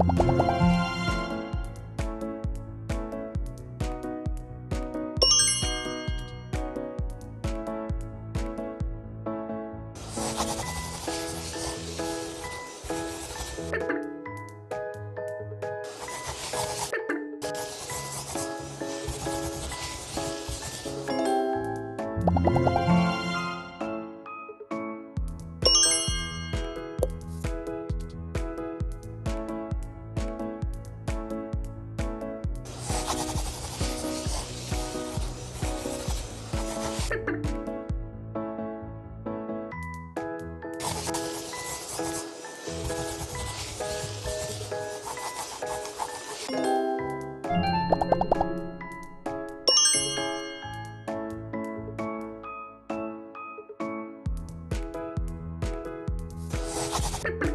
You Bye.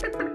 Thank you.